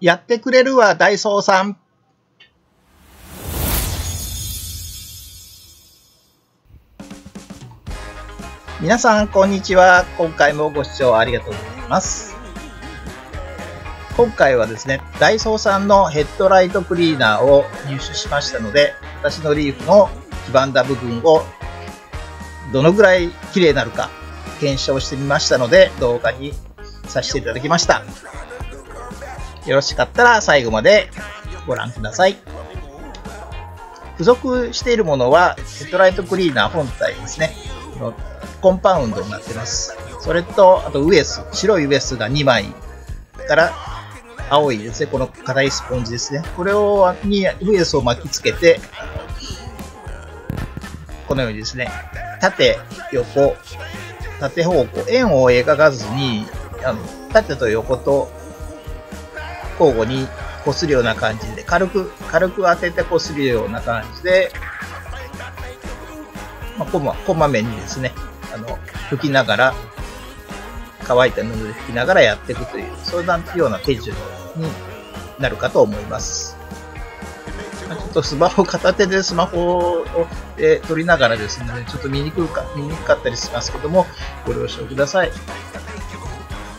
やってくれるわ、ダイソーさん。皆さん、こんにちは。今回もご視聴ありがとうございます。今回はですね、ダイソーさんのヘッドライトクリーナーを入手しましたので、私のリーフの黄ばんだ部分をどのぐらい綺麗になるか検証してみましたので、動画にさせていただきました。よろしかったら最後までご覧ください。付属しているものは、ヘッドライトクリーナー本体ですね。コンパウンドになってます。それと、あとウエス、白いウエスが2枚から、青いですね、この硬いスポンジですね。これを、にウエスを巻きつけて、このようにですね、縦、横、縦方向、円を描かずに、あの、縦と横と交互に擦るような感じで、軽く、軽く当てて擦るような感じで、まあ、こま、こまめにですね、あの、拭きながら、乾いた布で拭きながらやっていくという、そういうような手順になるかと思います。ちょっとスマホ片手でスマホをえ撮りながらですね、ちょっと見にくか見にくかったりしますけども、ご了承ください。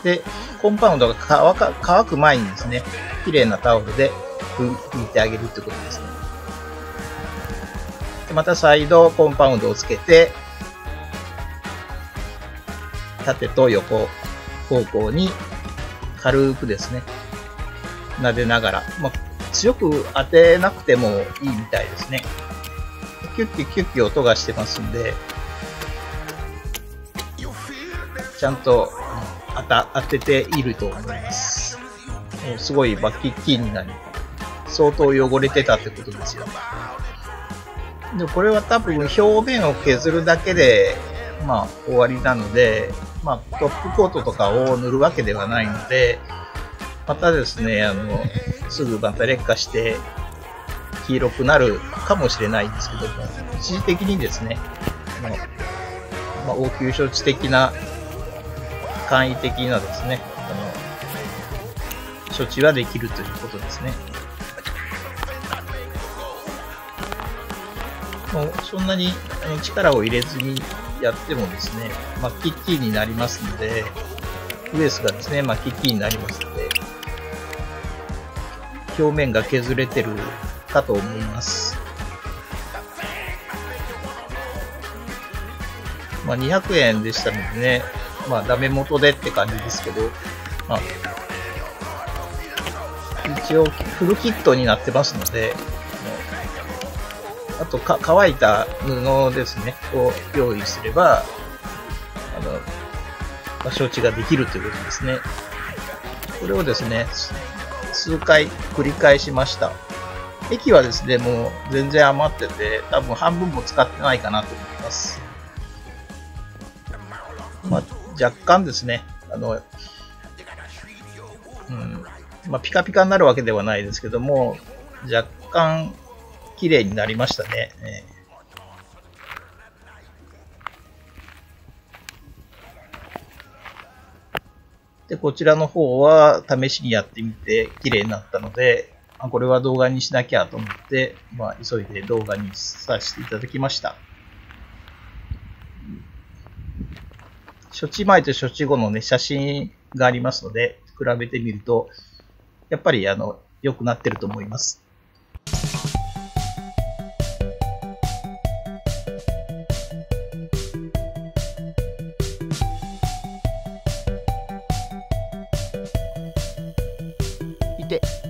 で、コンパウンドが乾か乾く前にですね、綺麗なタオルで拭いてあげるってことですね。でまた再度コンパウンドをつけて、縦と横方向に軽くですね、撫でながら、まあ、強く当てなくてもいいみたいですね。キュッキュキュッキュ音がしてますんで、ちゃんと当た当てていると思います。もうすごいバッキッキーになり、相当汚れてたってことですよ。でこれは多分表面を削るだけで、まあ終わりなので、まあトップコートとかを塗るわけではないので、またですね、あの、すぐまた劣化して黄色くなるかもしれないんですけども、一時的にですね、あのまあ、応急処置的な簡易的なですね、あの、処置はできるということですね。もうそんなに力を入れずにやってもですね、まあ、キッキーになりますので、ウエスがですね、まあ、キッキーになりますので、表面が削れてるかと思います。まあ、200円でしたのでね、まあ、ダメ元でって感じですけど、まあ、一応、フルキットになってますので、あとか、乾いた布ですね、を用意すれば、あの、まあ、承知ができるということですね。これをですね、数回繰り返しました。液はですね、もう全然余ってて、多分半分も使ってないかなと思います。まあ、若干ですね、あの、うん、まあ、ピカピカになるわけではないですけども、若干綺麗になりましたね。で、こちらの方は試しにやってみて綺麗になったので、あこれは動画にしなきゃと思って、まあ、急いで動画にさせていただきました。処置前と処置後のね、写真がありますので、比べてみると、やっぱりあの、良くなってると思います。いて。